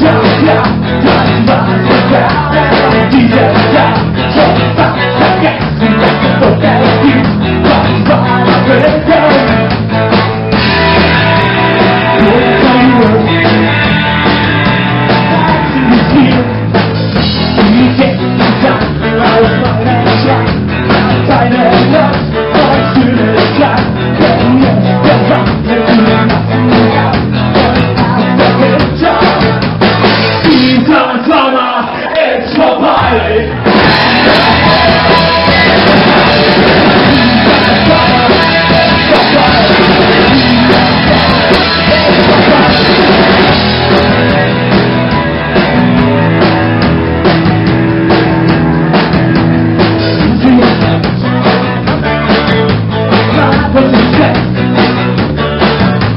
yeah yeah yeah, yeah, yeah, yeah, yeah, die, die, autopilot.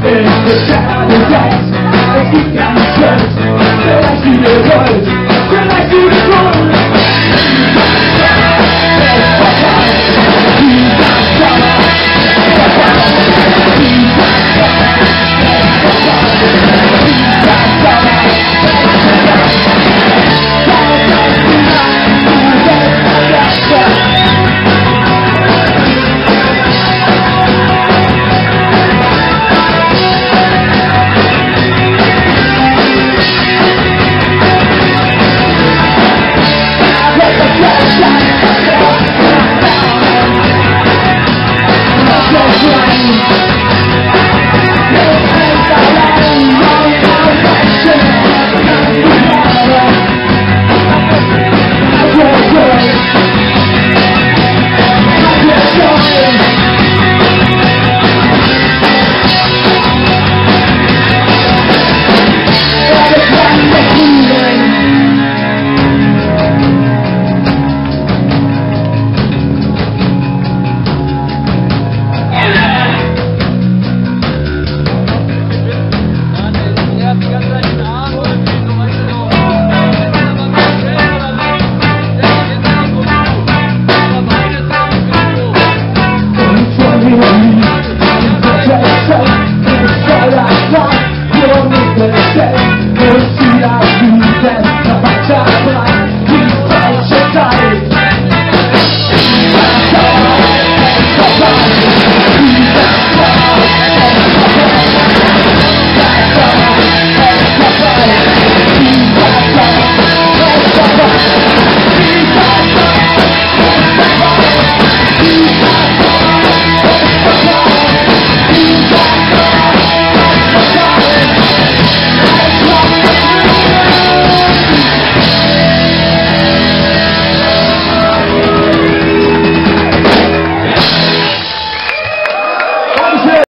It's the of the the I the.